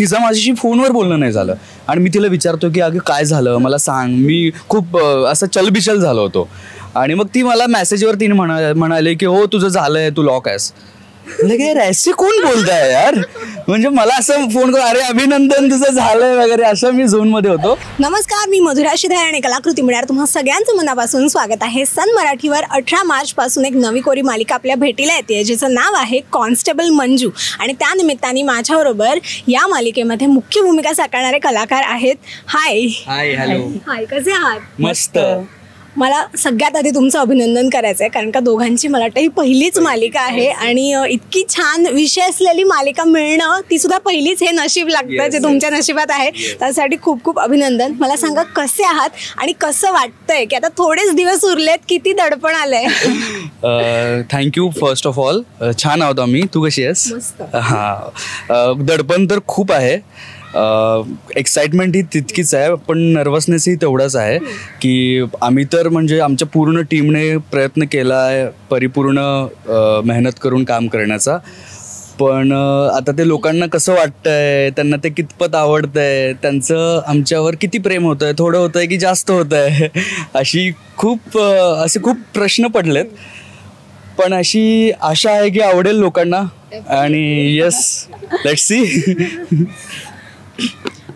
तिचा माझ्याशी फोनवर बोलणं नाही झालं. आणि मी तिला विचारतो की अगं काय झालं? मला सांग. मी खूप असं चलबिचल झालो होतो. आणि मग ती मला मेसेजवर तिने म्हणा म्हणाले की हो तुझं झालंय तू लॉक आहेस. लगे यार ऐसे कोण बोलताय यार? म्हणजे मला असं फोन कर अरे अभिनंदन तुझं झालंय वगैरे असं मी झोनमध्ये होतो. नमस्कार मी मधुरा शिधाय आणि कलाकृती मिळणार तुम्हा सगळ्यांचं मनापासून स्वागत आहे. सन मराठीवर अठरा मार्च पासून एक नवी कोरी मालिका आपल्या भेटीला येते जिचं नाव आहे कॉन्स्टेबल मंजू. आणि त्या निमित्ताने माझ्याबरोबर या मालिकेमध्ये मुख्य भूमिका साकारणारे कलाकार आहेत. हाय हाय हॅलो हाय कसे आहात? मस्त. मला सगळ्यात आधी तुमचं अभिनंदन करायचं आहे कारण का दोघांची मला वाटतं ही पहिलीच मालिका आहे आणि इतकी छान विषय असलेली मालिका मिळणं ती सुद्धा पहिलीच हे नशीब लागतं जे. तुमच्या नशिबात आहे. त्यासाठी खूप खूप अभिनंदन. मला सांगा कसे आहात आणि कसं वाटतंय? की आता थोडेच दिवस उरलेत किती दडपण आलंय? थँक्यू फर्स्ट ऑफ ऑल छान आहोत आम्ही. तू कशी आहेस. हा. दडपण तर खूप आहे. एक्साइटमेंट ही तितकीच आहे पण नर्वसनेसही तेवढाच आहे की आम्ही तर म्हणजे आमच्या पूर्ण टीमने प्रयत्न केला आहे परिपूर्ण मेहनत करून काम करण्याचा. पण आता ते लोकांना कसं वाटतंय त्यांना ते कितपत आवडतंय त्यांचं आमच्यावर किती प्रेम होतं आहे थोडं होतं आहे की जास्त होतं आहे अशी खूप असे खूप प्रश्न पडलेत. पण अशी आशा आहे की आवडेल लोकांना. आणि येस लेट सी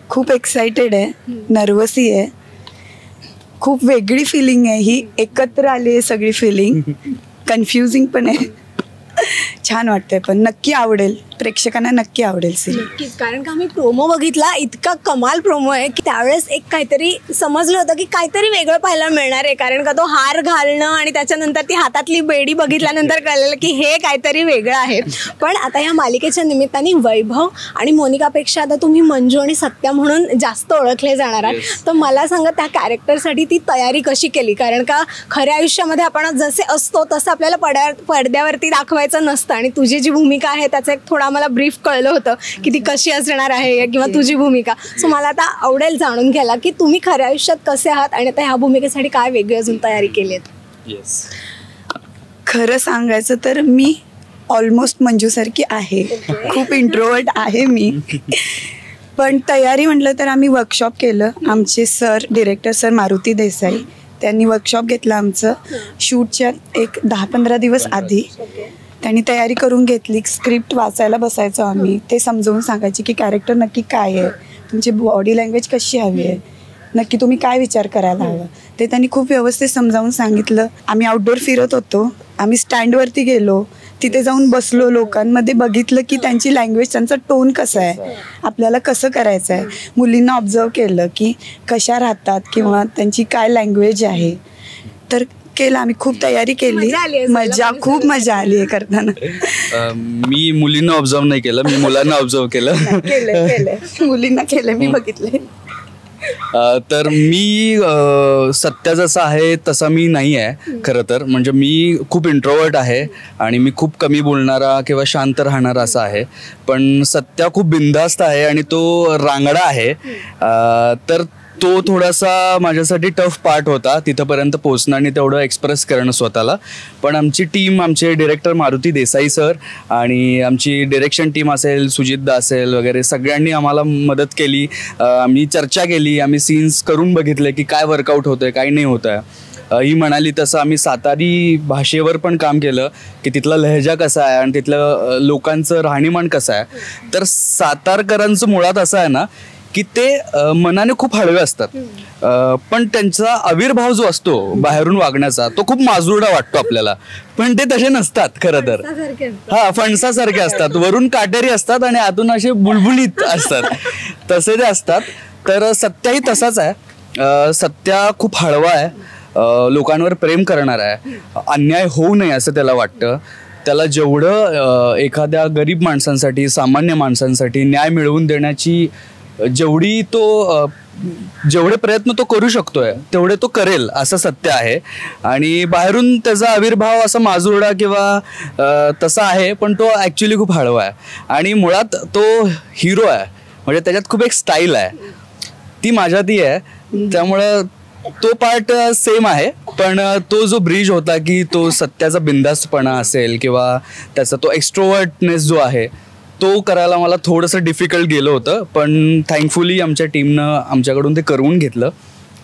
खूप एक्सायटेड आहे नर्वसही आहे. खूप वेगळी फिलिंग आहे ही एकत्र आली आहे सगळी फिलिंग कन्फ्युजिंग पण आहे. छान वाटतंय पण नक्की आवडेल. प्रेक्षकांना नक्की आवडेल सिनेमा नक्कीच कारण का आम्ही प्रोमो बघितला इतका कमाल प्रोमो आहे की त्यावेळेस एक काहीतरी समजलं होतं की काहीतरी वेगळं पाहायला मिळणार आहे. कारण का तो हार घालणं आणि त्याच्यानंतर ती हातातली बेडी बघितल्यानंतर कळलेलं की हे काहीतरी वेगळं आहे. पण आता या मालिकेच्या निमित्ताने वैभव आणि मोनिकापेक्षा आता तुम्ही मंजू आणि सत्या म्हणून जास्त ओळखले जाणार आहात. तर मला सांगा त्या कॅरेक्टरसाठी ती तयारी कशी केली? कारण का खऱ्या आयुष्यामध्ये आपण जसे असतो तसं आपल्याला पड्या पडद्यावरती दाखवायचं नसतं. आणि तुझी जी भूमिका आहे त्याचं एक थोडं आम्हाला ब्रीफ कळलं होतं की ती कशी असणार आहे किंवा तुझी भूमिका. सो मला आता आवडेल जाणून घ्यायला की तुम्ही खऱ्या आयुष्यात कसे आहात आणि आता ह्या भूमिकेसाठी काय वेगळी अजून तयारी केली येस खरं सांगायचं तर मी ऑलमोस्ट मंजूसारखी आहे. खूप इंट्रोवर्ट आहे मी. पण तयारी म्हटलं तर आम्ही वर्कशॉप केलं. आमचे sir director sir Maruti Desai. त्यांनी वर्कशॉप घेतलं आमचं. शूटच्या एक दहा पंधरा दिवस आधी त्यांनी तयारी करून घेतली स्क्रिप्ट वाचायला बसायचो आम्ही. ते समजावून सांगायचे की कॅरेक्टर नक्की काय आहे? तुमची बॉडी लँग्वेज कशी हवी आहे? नक्की तुम्ही काय विचार करायला हवं? ते त्यांनी खूप व्यवस्थित समजावून सांगितलं. आम्ही आउटडोर फिरत होतो. आम्ही स्टँडवरती गेलो. तिथे जाऊन बसलो लोकांमध्ये बघितलं की त्यांची लँग्वेज त्यांचा टोन कसा आहे? आपल्याला कसं करायचं आहे मुलींना ऑब्झर्व केलं की कशा राहतात किंवा त्यांची काय लँग्वेज आहे. तर केलं आम्ही खूप तयारी केली. मजा? खूप मजा आली आहे करताना. मी मुलींना ऑब्झर्व नाही केलं मी मुलांना ऑब्झर्व केलं. मुलींना केलंय मी बघितलंय. अ, तर मी सत्या जसा आहे तसा मी नाही आहे खरं तर. म्हणजे मी खूप इंट्रोवर्ट आहे आणि मी खूप कमी बोलणारा किंवा शांत राहणारा असा आहे. पण सत्या खूप बिंदास्त आहे आणि तो रांगडा आहे. तर तो थोडासा माझ्यासाठी टफ पार्ट होता. तिथंपर्यंत पोहोचणं आणि तेवढं एक्सप्रेस करणं स्वतःला. पण आमची टीम आमचे डिरेक्टर मारुती देसाई सर आणि आमची डिरेक्शन टीम असेल सुजितदा असेल वगैरे सगळ्यांनी आम्हाला मदत केली. आम्ही चर्चा केली आम्ही सीन्स करून बघितले की काय वर्कआउट होतंय काय नाही होत आहे ही म्हणाली तसं आम्ही सातारी भाषेवर पण काम केलं की तिथला लहजा कसा आहे आणि तिथलं लोकांचं राहणीमान कसं आहे. तर सातारकरांचं मुळात असं आहे ना की ते मनाने खूप हळवे असतात. पण त्यांचा आविर्भाव जो असतो बाहेरून वागण्याचा तो खूप माजुरडा वाटतो आपल्याला. पण ते तसे नसतात खरं तर. हा फणसासारखे असतात. वरून काटेरी असतात आणि आतून असे बुलबुलीत असतात. तसे ते असतात. तर सत्याही तसाच आहे. सत्या खूप हळवा आहे. लोकांवर प्रेम करणार आहे. अन्याय होऊ नये असं त्याला वाटतं. त्याला जेवढं एखाद्या गरीब माणसांसाठी सामान्य माणसांसाठी न्याय मिळवून देण्याची जेवढी तो जेवढे प्रयत्न तो करू शकतोय तेवढे तो करेल असं सत्य आहे. आणि बाहेरून त्याचा आविर्भाव असा माजुरडा किंवा तसा आहे पण तो ॲक्च्युली खूप हळवा आहे. आणि मुळात तो हिरो आहे. म्हणजे त्याच्यात खूप एक स्टाईल आहे. ती माझ्या ती आहे. त्यामुळं तो पार्ट सेम आहे. पण तो जो ब्रिज होता की तो सत्याचा बिंदास्तपणा असेल किंवा त्याचा तो एक्स्ट्रोवर्टनेस जो आहे तो करायला मला थोडंसं डिफिकल्ट गेलं होतं पण थँकफुली आमच्या टीमनं आमच्याकडून ते करून घेतलं.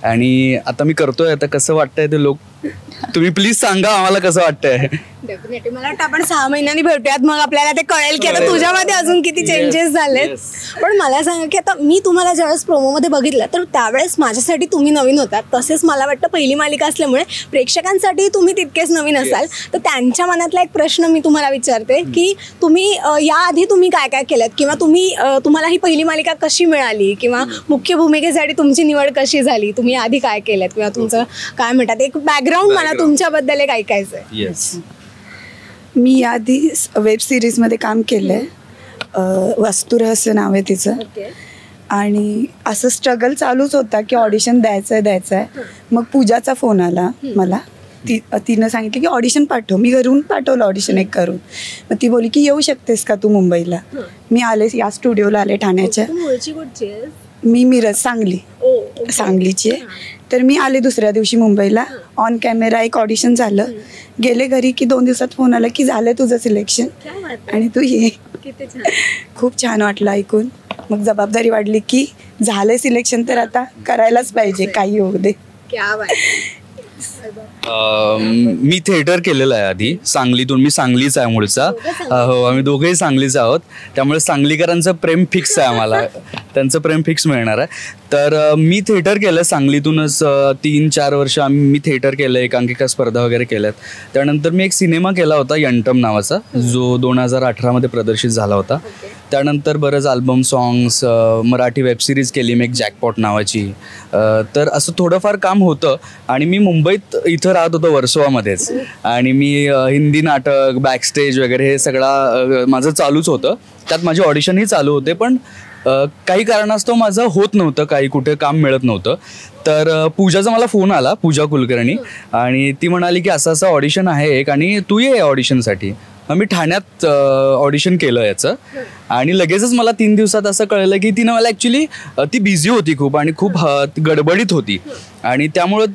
आणि आता मी करतोय आता कसं वाटतंय ते लोक तुम्ही प्लीज सांगा आम्हाला कसं वाटतंय. डेफिनेटली मला वाटतं आपण सहा महिन्यांनी भेटूयात मग आपल्याला ते कळेल की आता. तुझ्यामध्ये अजून किती चेंजेस झालेत. पण मला सांगा की आता मी तुम्हाला ज्यावेळेस प्रोमोमध्ये बघितलं तर त्यावेळेस माझ्यासाठी तुम्ही नवीन होतात. तसेच मला वाटतं पहिली मालिका असल्यामुळे प्रेक्षकांसाठी तुम्ही तितकेच नवीन असाल. तर त्यांच्या मनातला एक प्रश्न मी तुम्हाला विचारते की तुम्ही याआधी तुम्ही काय काय केलं किंवा तुम्ही तुम्हाला ही पहिली मालिका कशी मिळाली? किंवा मुख्य भूमिकेसाठी तुमची निवड कशी झाली? तुम्ही आधी काय केलं किंवा तुमचं काय म्हणतात एक बॅकग्राऊंड मला. तुमच्याबद्दल एक ऐकायचं आहे येस मी याआधी वेब सिरीजमध्ये काम केलं आहे वस्तुरहस्य नाव आहे तिचं. ओके. आणि असं स्ट्रगल चालूच होता की ऑडिशन द्यायचं आहे द्यायचं आहे मग पूजाचा फोन आला मला. ती तिनं सांगितलं की ऑडिशन पाठव. मी घरून पाठवलं ऑडिशन एक करून. मग ती बोली की येऊ शकतेस का तू मुंबईला? मी आले या स्टुडिओला आले ठाण्याच्या? मी मिरज सांगली. सांगलीची आहे. तर मी आले दुसऱ्या दिवशी मुंबईला. ऑन कॅमेरा एक ऑडिशन झालं. गेले घरी की दोन दिवसात फोन आला की झालं तुझं सिलेक्शन. आणि तू ये. किती छान. खूप छान वाटलं ऐकून. मग जबाबदारी वाढली की झालं सिलेक्शन तर आता करायलाच पाहिजे. काही होऊ दे. मी थिएटर केलेलं आहे आधी. सांगलीतून मी सांगलीच आहे मूळचा. हो आम्ही दोघेही सांगलीच आहोत. त्यामुळे सांगलीकरांचं प्रेम फिक्स आहे आम्हाला. त्यांचं प्रेम फिक्स मिळणार आहे. तर मी थिएटर केलं सांगलीतूनच तीन चार वर्ष आम्ही मी थिएटर केलं एकांकिका स्पर्धा वगैरे केल्यात. त्यानंतर मी एक सिनेमा केला होता यंटम नावाचा जो दोन हजार अठरामध्ये प्रदर्शित झाला होता. त्यानंतर बरंच अल्बम सॉंग्स मराठी वेबसिरीज केली मी एक जॅकपॉट नावाची. तर असं थोडंफार काम होतं आणि मी मुंबईत इथं राहत होतो वर्सोवामध्येच. आणि मी हिंदी नाटक बॅकस्टेज वगैरे हे सगळा माझं चालूच होतं. त्यात माझे ऑडिशनही चालू होते पण काही कारणास्तव माझं होत नव्हतं काही कुठे काम मिळत नव्हतं. तर पूजाचा मला फोन आला पूजा कुलकर्णी. आणि ती म्हणाली की असं असं ऑडिशन आहे एक आणि तू ये ऑडिशनसाठी. मग मी ठाण्यात ऑडिशन केलं याचं. आणि लगेचच मला तीन दिवसात असं कळलं की तिनं मला ॲक्च्युली ती बिझी होती खूप आणि खूप गडबडीत होती. आणि त्यामुळं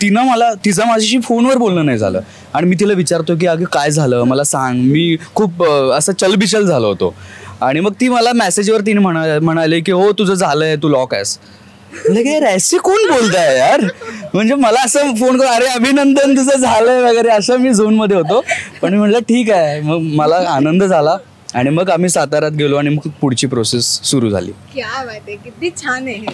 तिनं मला तिचं माझ्याशी फोनवर बोलणं नाही झालं. आणि मी तिला विचारतो की अगं काय झालं? मला सांग. मी खूप असं चलबिचल झालो होतो. आणि मग ती मला मेसेजवर तिने म्हणा म्हणाले की हो तुझं झालंय तू लॉक आहेस. लगे यार ऐसे कोण बोलताय यार? म्हणजे मला असं फोन करून अरे अभिनंदन तुझं झालंय वगैरे असं मी झोनमध्ये होतो. पण मी म्हटलं ठीक आहे. मग मला आनंद झाला. आणि मग आम्ही साताऱ्यात गेलो आणि मग पुढची प्रोसेस सुरू झाली. क्या बात आहे किती छान आहे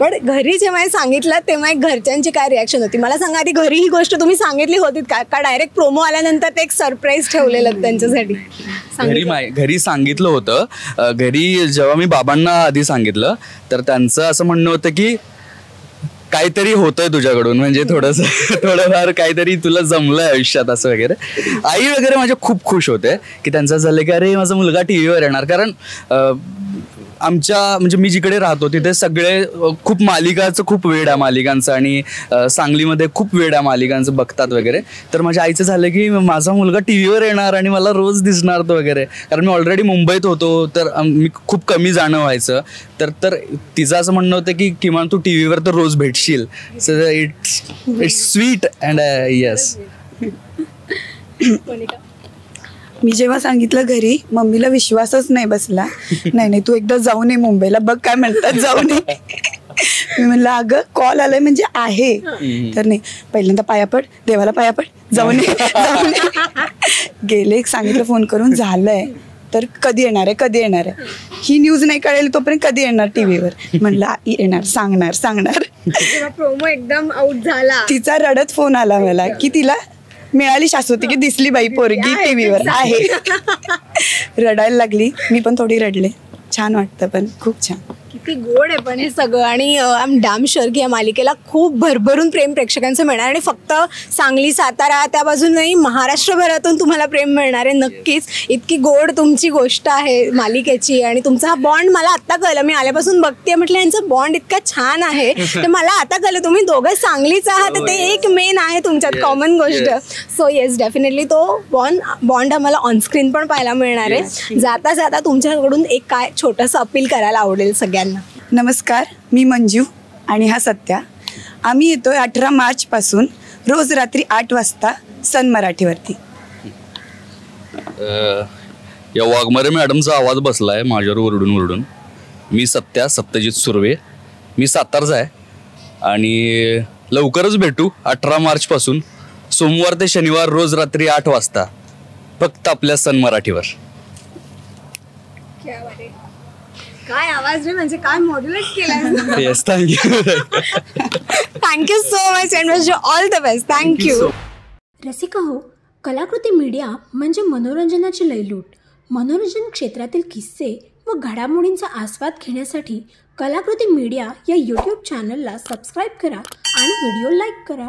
पण घरी जेव्हा सांगितलं तेव्हा एक घरच्यांची काय रिॲक्शन होती? मला सांगा आधी घरी ही गोष्ट तुम्ही सांगितली होती का? का डायरेक्ट प्रोमो आल्यानंतर ते एक सरप्राईज ठेवलेलं त्यांच्यासाठी? घरी. माय घरी सांगितलं होतं. घरी जेव्हा मी बाबांना आधी सांगितलं तर त्यांचं असं म्हणणं होतं की काहीतरी होतंय तुझ्याकडून. म्हणजे थोडंसं थोडंफार काहीतररी तुला जमलंय आयुष्यात असं वगैरे. आई वगैरे माझ्या खूप खुश होते की त्यांचं झालं की अरे माझा मुलगा टी व्हीवर येणार. कारण आमच्या म्हणजे मी जिकडे राहतो तिथे सगळे खूप मालिकाचं खूप वेळ आहे मालिकांचं आणि सांगलीमध्ये खूप वेड आहे मालिकांचं बघतात वगैरे. तर माझ्या आईचं झालं की माझा मुलगा टी व्हीवर येणार आणि मला रोज दिसणार तो वगैरे. कारण मी ऑलरेडी मुंबईत होतो तर मी खूप कमी जाणं व्हायचं. तर तर तिचं असं म्हणणं होतं की किमान तू टी व्हीवर तर रोज भेटशील. It's it's sweet and yes मी जेव्हा सांगितलं घरी मम्मीला विश्वासच नाही बसला. नाही नाही तू एकदा जाऊन ये मुंबईला बघ काय म्हणतात जाऊन ये. मी म्हणलं अगं कॉल आलाय म्हणजे आहे. तर नाही पहिल्यांदा पायापड देवाला पायापड जाऊन ये जाऊन ये. गेले सांगितलं फोन करून झालंय. तर कधी येणार आहे कधी येणार आहे. ही न्यूज नाही कळेल तोपर्यंत कधी येणार टी व्हीवर म्हणलं "आ, येणार सांगणार सांगणार. जेव्हा प्रोमो एकदम आउट झाला. तिचा रडत फोन आला मला की तिला मिळाली शाश्वती की दिसली बाई पोरगी टीव्हीवर आहे. रडायला लागली. मी पण थोडी रडले. छान वाटतं पण. खूप छान. किती गोड आहे पण हे सगळं. आणि आय एम डॅम शुअर की या मालिकेला खूप भरभरून प्रेम प्रेक्षकांचं मिळणार आणि फक्त सांगली सातारा त्या बाजूनही महाराष्ट्रभरातून तुम्हाला प्रेम मिळणार आहे नक्कीच. इतकी गोड तुमची गोष्ट आहे मालिकेची आणि तुमचा हा बॉन्ड मला आत्ता कळलं. मी आल्यापासून बघते म्हटलं यांचं बॉन्ड इतका छान आहे. तर मला आता कळलं तुम्ही दोघं सांगलीच आहात ते एक मेन आहे तुमच्यात कॉमन गोष्ट. सो येस डेफिनेटली तो बॉन्ड बॉन्ड आम्हाला ऑनस्क्रीन पण पाहायला मिळणार आहे. जाता जाता तुमच्याकडून एक काय छोटंसं अपील करायला आवडेल सगळ्यांना. नमस्कार मी मंजू आणि हा सत्या. आम्ही येतोय अठरा मार्चपासून रोज रात्री आठ वाजता सन मराठीवरती. या वाघमारे मॅडमचा आवाज बसलाय माझ्यावर ओरडून ओरडून. मी सत्या सत्यजित सुर्वे. मी सातारचा आहे. आणि लवकरच भेटू अठरा मार्चपासून सोमवार ते शनिवार रोज रात्री आठ वाजता. फक्त आपल्या सन मराठीवर. काय आवाज रे? म्हणजे काय मॉड्युलेट केलाय? Yes thank you thank you so much and wish all the best thank you Rasika हो कलाकृती मीडिया म्हणजे मनोरंजनाची लयलूट. मनोरंजन क्षेत्रातील किस्से व घडामोडींचा आस्वाद घेण्यासाठी कलाकृती मीडिया या यूट्यूब चॅनलला सबस्क्राईब करा आणि व्हिडिओ लाईक करा.